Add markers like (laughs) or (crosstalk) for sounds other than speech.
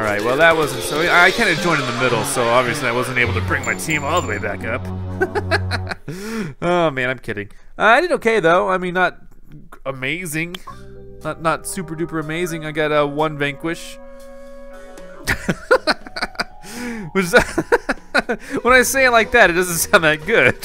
All right. Well, that wasn't so. I kind of joined in the middle, so obviously I wasn't able to bring my team all the way back up. (laughs) oh man, I'm kidding. Uh, I did okay though. I mean, not amazing, not not super duper amazing. I got a uh, one vanquish. (laughs) Which (laughs) when I say it like that, it doesn't sound that good.